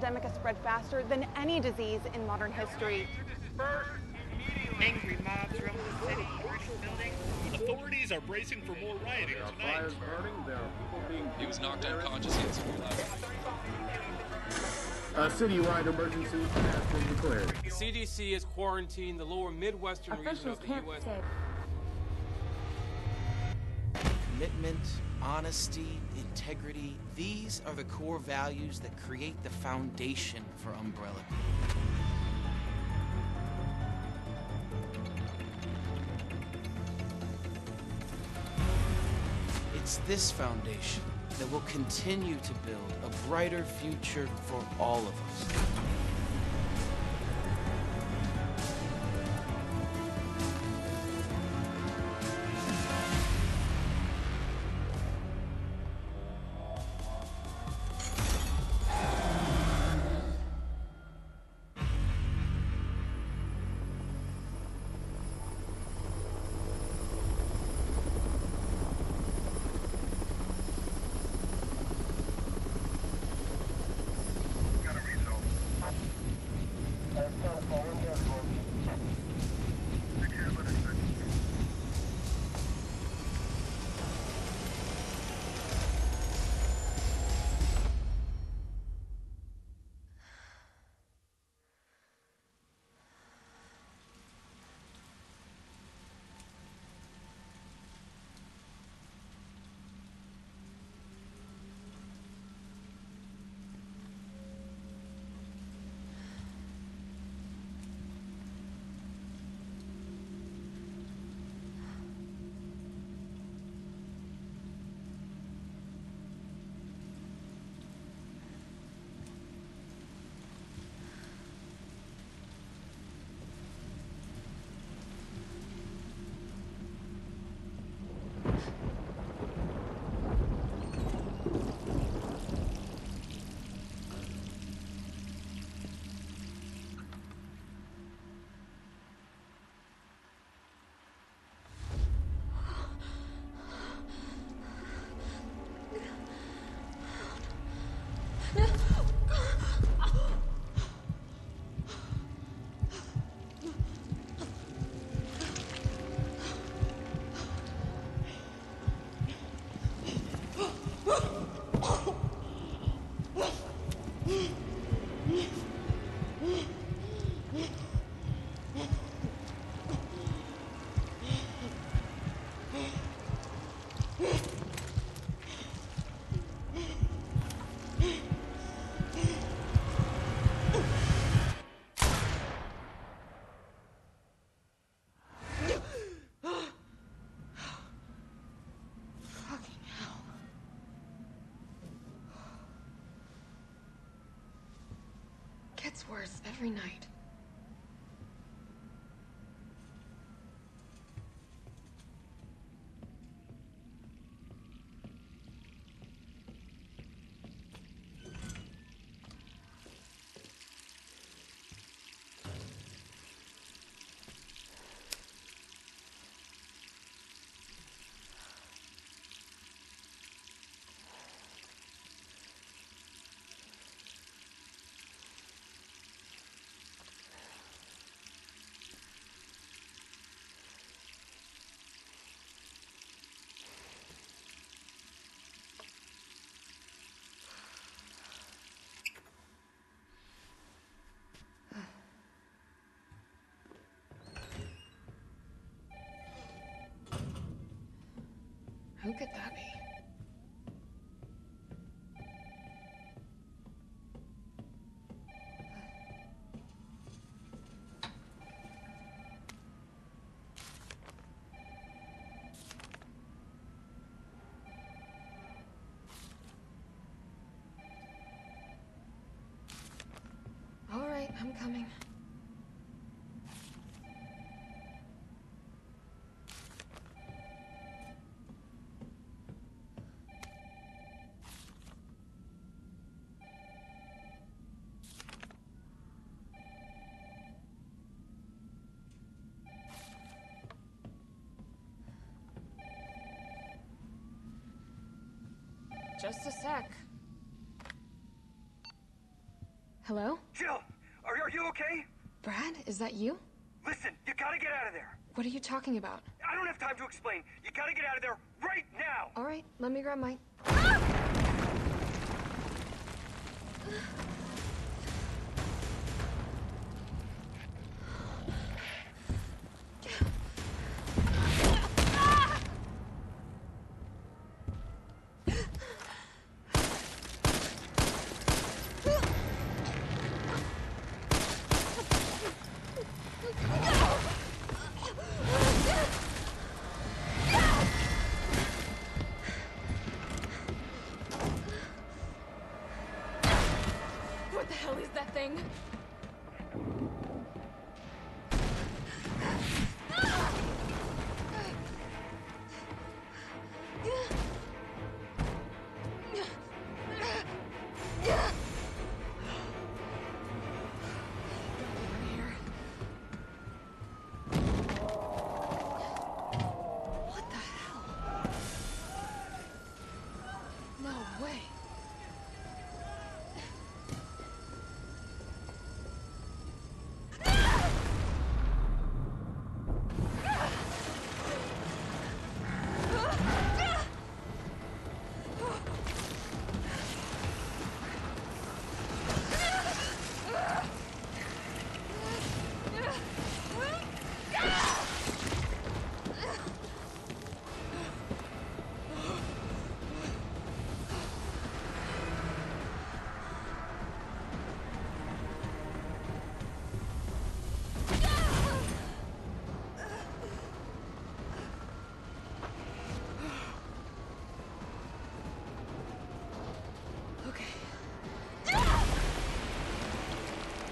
This pandemic has spread faster than any disease in modern history. Angry mobs roam the city, buildings. Authorities are bracing for more rioting There tonight. fires burning. There are people being. He was knocked unconscious and severe A citywide emergency has been declared. The CDC has quarantined the lower Midwestern region of the can't U.S. say. Commitment, honesty, integrity, these are the core values that create the foundation for Umbrella It's this foundation that will continue to build a brighter future for all of us. Worse every night. Who could that be? All right, I'm coming. Just a sec. Hello? Jill, are, are you okay? Brad, is that you? Listen, you gotta get out of there. What are you talking about? I don't have time to explain. You gotta get out of there right now. All right, let me grab my. Thing?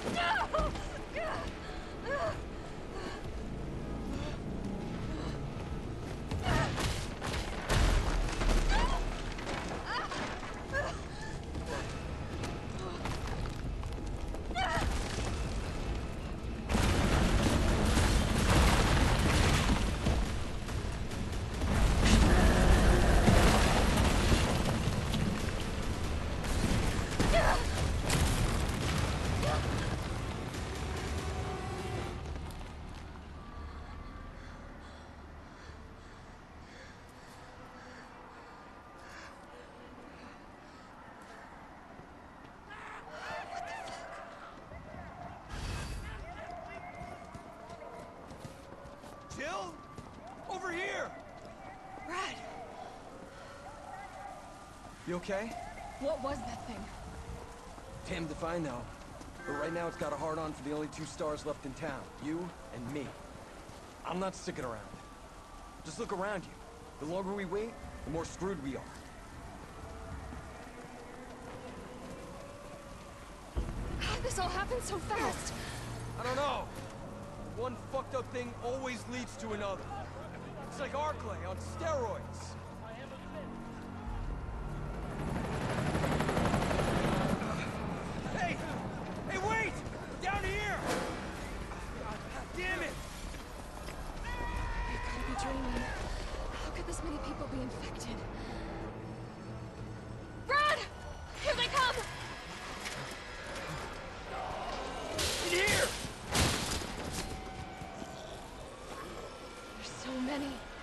Jill? Over here! Brad, You okay? what was that thing? Damned if I know. But right now it's got a hard on for the only two stars left in town. You and me. I'm not sticking around. Just look around you. The longer we wait, the more screwed we are. How'd this all happen so fast? I don't know. One fucked up thing always leads to another. It's like Arklay on steroids. So many.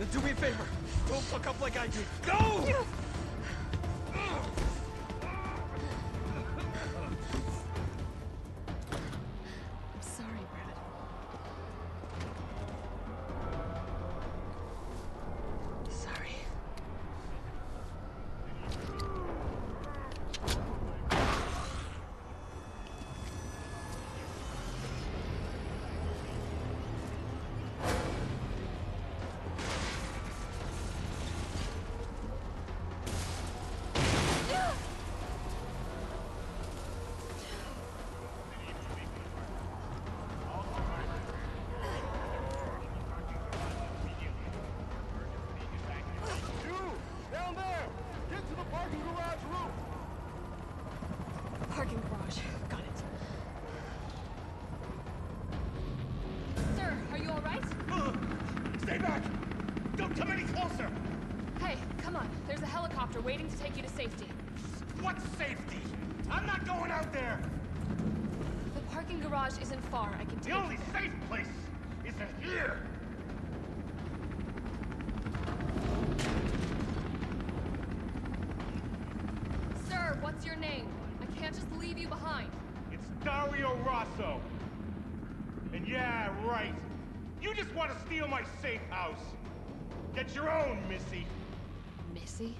Then do me a favor. Don't fuck up like I did. Go! Far. I can The only safe place isn't here! Sir, what's your name? I can't just leave you behind. It's Dario Rosso. And yeah, right. You just want to steal my safe house. Get your own, Missy. Missy?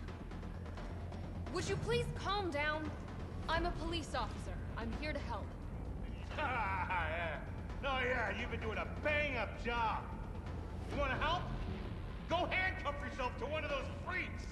Would you please calm down? I'm a police officer. I'm here to help. Oh yeah, you've been doing a bang-up job. You want to help? Go handcuff yourself to one of those freaks.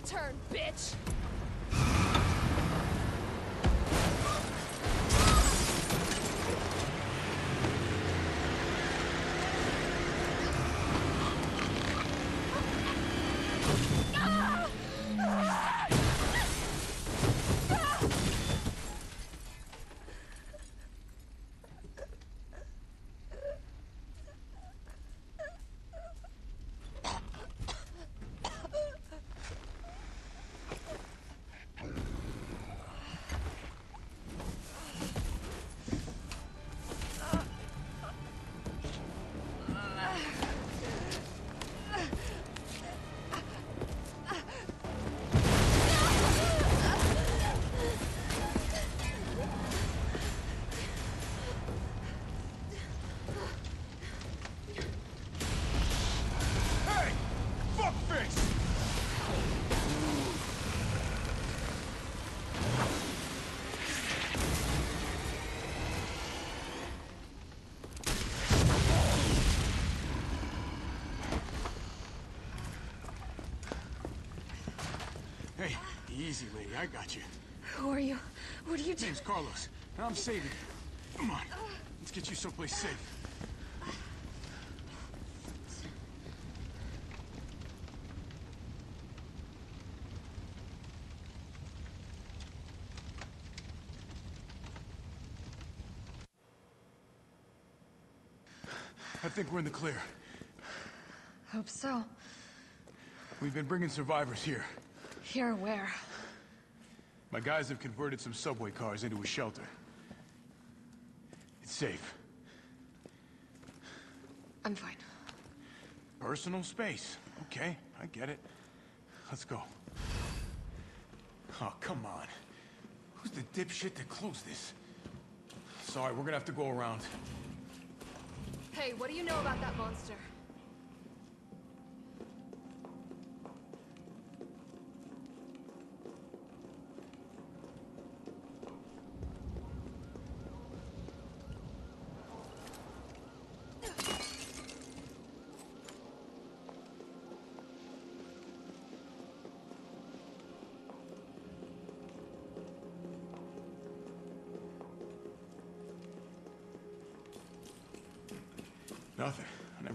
Turn, bitch! Easy, lady. I got you. Who are you? What are you doing? Name's Carlos, and I'm saving you. Come on, let's get you someplace safe. I think we're in the clear. Hope so. We've been bringing survivors here. Here, where? My guys have converted some subway cars into a shelter. It's safe. I'm fine. Personal space. Okay, I get it. Let's go. Oh, come on. Who's the dipshit that closed this? Sorry, we're gonna have to go around. Hey, what do you know about that monster?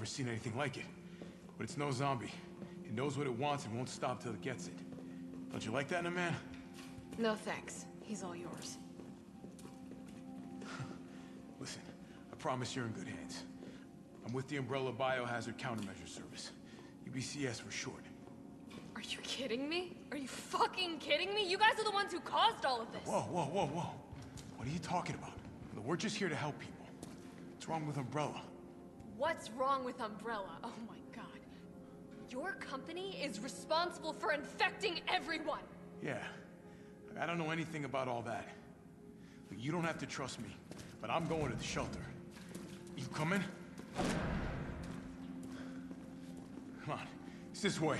Never seen anything like it. But it's no zombie. It knows what it wants and won't stop till it gets it. Don't you like that in a man? No thanks. He's all yours. Listen, I promise you're in good hands. I'm with the Umbrella Biohazard Countermeasure Service. UBCS for short. Are you kidding me? Are you fucking kidding me? You guys are the ones who caused all of this. Whoa, whoa, whoa, whoa. What are you talking about? We're just here to help people. What's wrong with Umbrella? What's wrong with Umbrella? Oh my god. Your company is responsible for infecting everyone. Yeah. I don't know anything about all that. Look, you don't have to trust me, but I'm going to the shelter. You coming? Come on. It's this way.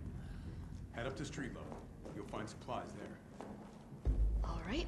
Head up to street level. You'll find supplies there. All right.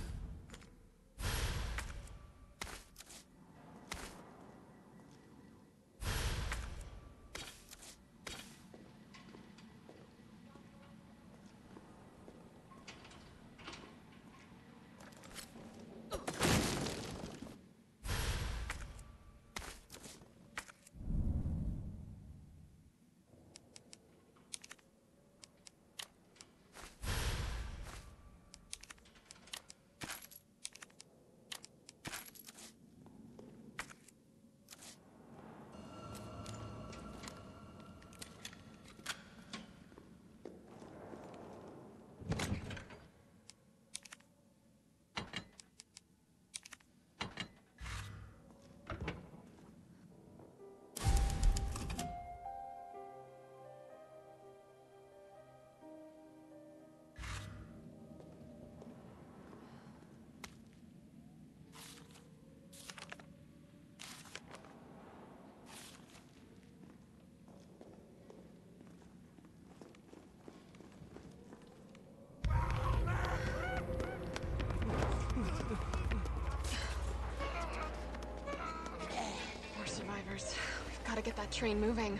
Gotta get that train moving.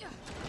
Yeah.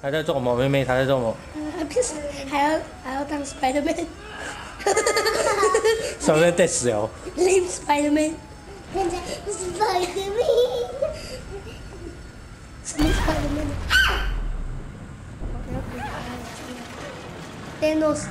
他在做梦？妹妹，他在做毛。平时？还要还要当 Spiderman，上面带死哦。Live Spiderman，变成 Spiderman，什么 Spiderman？Thanos。